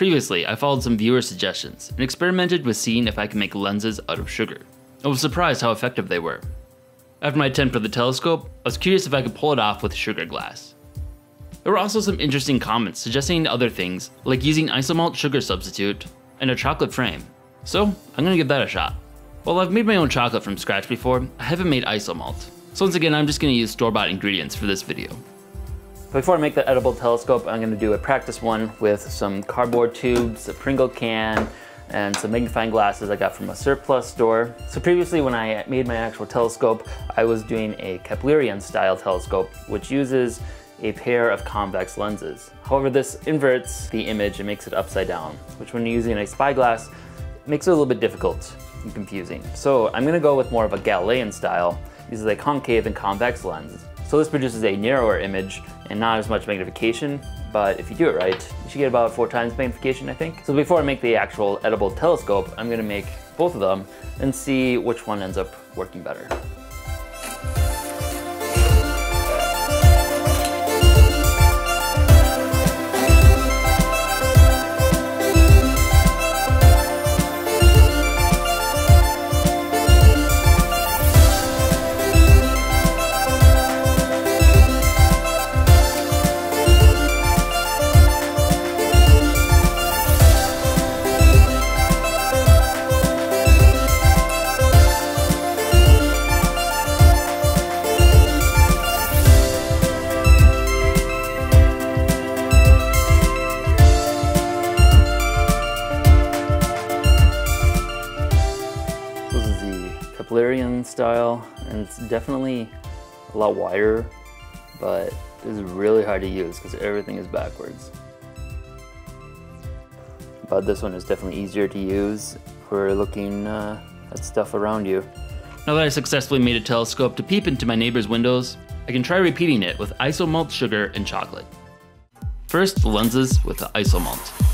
Previously, I followed some viewer suggestions and experimented with seeing if I could make lenses out of sugar. I was surprised how effective they were. After my attempt for the telescope, I was curious if I could pull it off with sugar glass. There were also some interesting comments suggesting other things, like using isomalt sugar substitute and a chocolate frame. So, I'm gonna give that a shot. While I've made my own chocolate from scratch before, I haven't made isomalt. So once again, I'm just gonna use store-bought ingredients for this video. Before I make the edible telescope, I'm gonna do a practice one with some cardboard tubes, a Pringle can, and some magnifying glasses I got from a surplus store. So previously when I made my actual telescope, I was doing a Keplerian style telescope, which uses a pair of convex lenses. However, this inverts the image and makes it upside down, which when you're using a spyglass, makes it a little bit difficult and confusing. So I'm gonna go with more of a Galilean style, uses a concave and convex lens. So this produces a narrower image and not as much magnification, but if you do it right, you should get about four times magnification, I think. So before I make the actual edible telescope, I'm gonna make both of them and see which one ends up working better. Keplerian style, and it's definitely a lot wider, but it's really hard to use because everything is backwards. But this one is definitely easier to use for looking uh, at stuff around you. Now that I successfully made a telescope to peep into my neighbor's windows, I can try repeating it with isomalt sugar and chocolate. First, the lenses with the isomalt.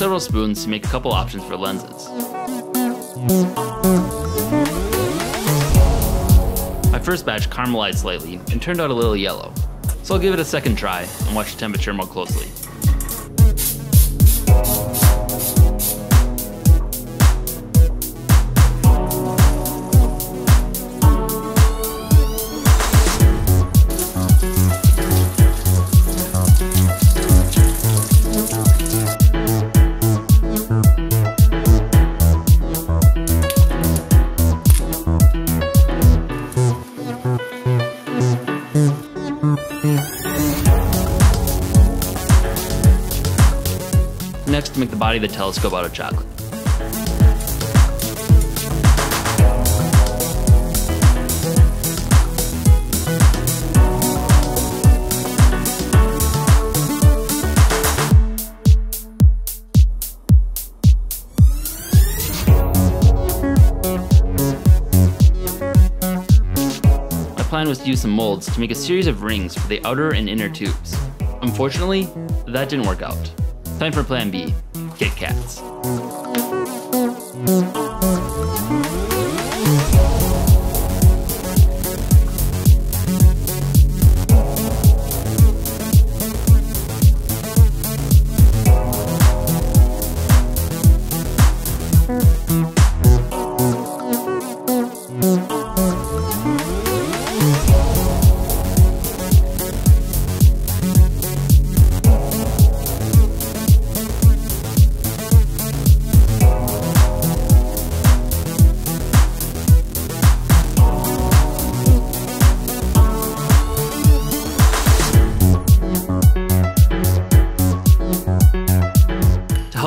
Several spoons to make a couple options for lenses. My first batch caramelized slightly and turned out a little yellow, so I'll give it a second try and watch the temperature more closely. Next, to make the body of the telescope out of chocolate. My plan was to use some molds to make a series of rings for the outer and inner tubes. Unfortunately, that didn't work out. Time for plan B, Kit Kats.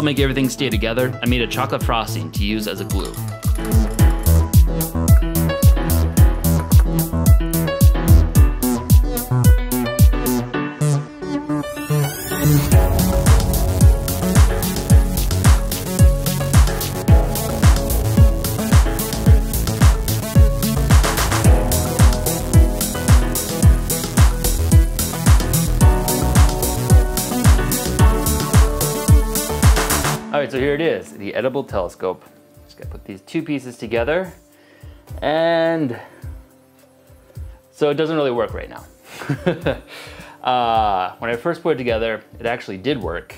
Help make everything stay together, I made a chocolate frosting to use as a glue. So here it is, the edible telescope. Just gotta put these two pieces together and so it doesn't really work right now. uh, when I first put it together, it actually did work.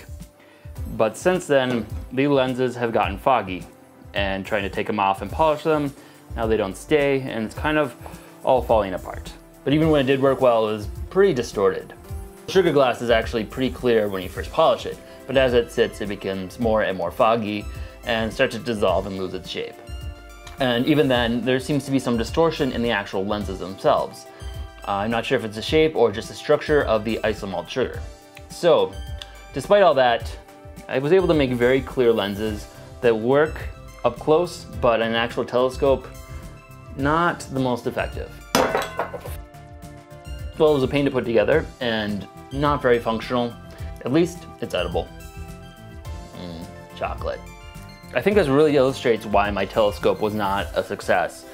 But since then, the lenses have gotten foggy and trying to take them off and polish them, now they don't stay and it's kind of all falling apart. But even when it did work well, it was pretty distorted. Sugar glass is actually pretty clear when you first polish it, but as it sits, it becomes more and more foggy and starts to dissolve and lose its shape. And even then, there seems to be some distortion in the actual lenses themselves. Uh, I'm not sure if it's the shape or just the structure of the isomalt sugar. So, despite all that, I was able to make very clear lenses that work up close, but an actual telescope, not the most effective. Well, it was a pain to put together and not very functional. At least it's edible. Mm, chocolate. I think this really illustrates why my telescope was not a success.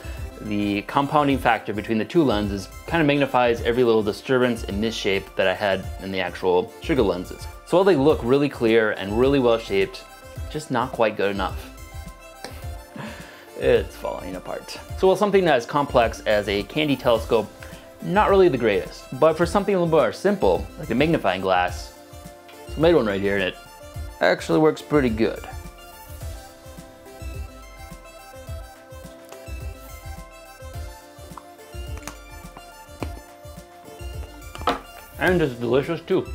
The compounding factor between the two lenses kind of magnifies every little disturbance and misshape that I had in the actual sugar lenses. So while they look really clear and really well shaped, just not quite good enough. It's falling apart. So while something as complex as a candy telescope not really the greatest. But for something a little more simple, like a magnifying glass, I made one right here and it actually works pretty good. And it's delicious too.